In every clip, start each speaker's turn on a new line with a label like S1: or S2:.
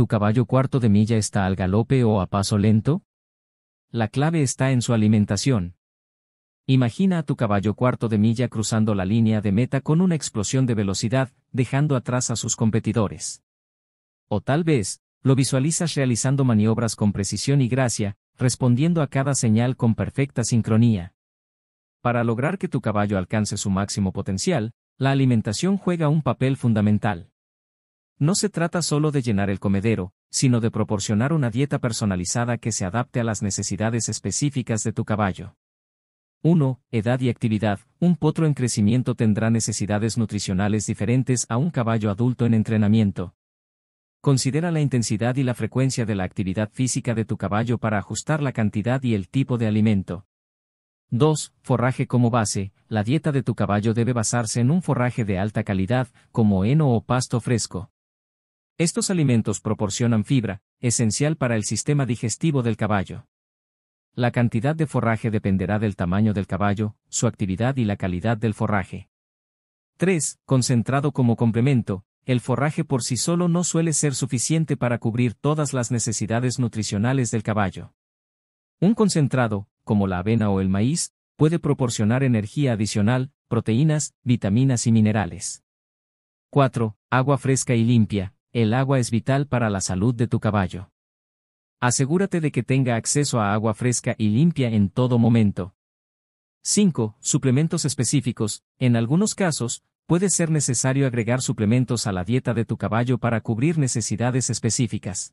S1: ¿Tu caballo cuarto de milla está al galope o a paso lento? La clave está en su alimentación. Imagina a tu caballo cuarto de milla cruzando la línea de meta con una explosión de velocidad, dejando atrás a sus competidores. O tal vez, lo visualizas realizando maniobras con precisión y gracia, respondiendo a cada señal con perfecta sincronía. Para lograr que tu caballo alcance su máximo potencial, la alimentación juega un papel fundamental. No se trata solo de llenar el comedero, sino de proporcionar una dieta personalizada que se adapte a las necesidades específicas de tu caballo. 1. Edad y actividad. Un potro en crecimiento tendrá necesidades nutricionales diferentes a un caballo adulto en entrenamiento. Considera la intensidad y la frecuencia de la actividad física de tu caballo para ajustar la cantidad y el tipo de alimento. 2. Forraje como base. La dieta de tu caballo debe basarse en un forraje de alta calidad, como heno o pasto fresco. Estos alimentos proporcionan fibra, esencial para el sistema digestivo del caballo. La cantidad de forraje dependerá del tamaño del caballo, su actividad y la calidad del forraje. 3. Concentrado como complemento. El forraje por sí solo no suele ser suficiente para cubrir todas las necesidades nutricionales del caballo. Un concentrado, como la avena o el maíz, puede proporcionar energía adicional, proteínas, vitaminas y minerales. 4. Agua fresca y limpia. El agua es vital para la salud de tu caballo. Asegúrate de que tenga acceso a agua fresca y limpia en todo momento. 5. Suplementos específicos. En algunos casos, puede ser necesario agregar suplementos a la dieta de tu caballo para cubrir necesidades específicas.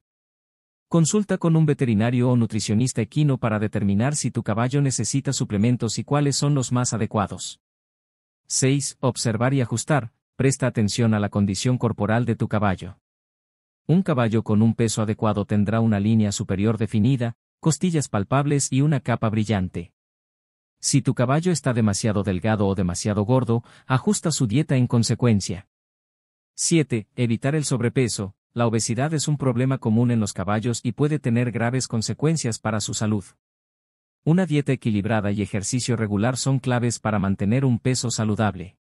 S1: Consulta con un veterinario o nutricionista equino para determinar si tu caballo necesita suplementos y cuáles son los más adecuados. 6. Observar y ajustar. Presta atención a la condición corporal de tu caballo. Un caballo con un peso adecuado tendrá una línea superior definida, costillas palpables y una capa brillante. Si tu caballo está demasiado delgado o demasiado gordo, ajusta su dieta en consecuencia. 7. Evitar el sobrepeso. La obesidad es un problema común en los caballos y puede tener graves consecuencias para su salud. Una dieta equilibrada y ejercicio regular son claves para mantener un peso saludable.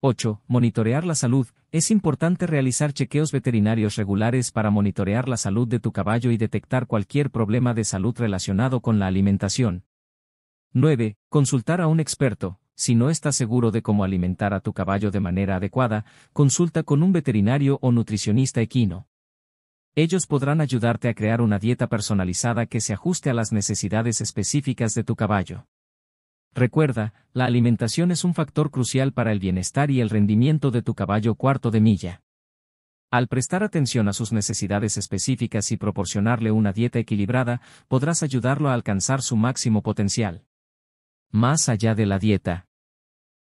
S1: 8. Monitorear la salud. Es importante realizar chequeos veterinarios regulares para monitorear la salud de tu caballo y detectar cualquier problema de salud relacionado con la alimentación. 9. Consultar a un experto. Si no estás seguro de cómo alimentar a tu caballo de manera adecuada, consulta con un veterinario o nutricionista equino. Ellos podrán ayudarte a crear una dieta personalizada que se ajuste a las necesidades específicas de tu caballo. Recuerda, la alimentación es un factor crucial para el bienestar y el rendimiento de tu caballo cuarto de milla. Al prestar atención a sus necesidades específicas y proporcionarle una dieta equilibrada, podrás ayudarlo a alcanzar su máximo potencial. Más allá de la dieta.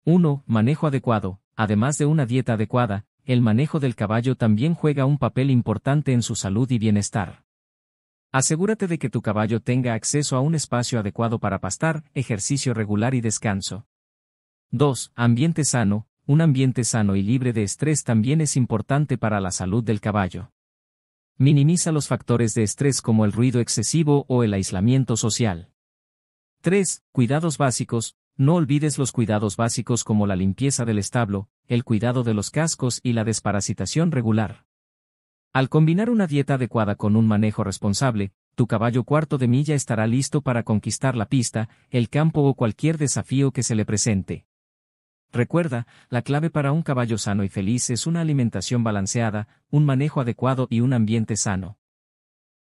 S1: 1. Manejo adecuado. Además de una dieta adecuada, el manejo del caballo también juega un papel importante en su salud y bienestar. Asegúrate de que tu caballo tenga acceso a un espacio adecuado para pastar, ejercicio regular y descanso. 2. Ambiente sano. Un ambiente sano y libre de estrés también es importante para la salud del caballo. Minimiza los factores de estrés como el ruido excesivo o el aislamiento social. 3. Cuidados básicos. No olvides los cuidados básicos como la limpieza del establo, el cuidado de los cascos y la desparasitación regular. Al combinar una dieta adecuada con un manejo responsable, tu caballo cuarto de milla estará listo para conquistar la pista, el campo o cualquier desafío que se le presente. Recuerda, la clave para un caballo sano y feliz es una alimentación balanceada, un manejo adecuado y un ambiente sano.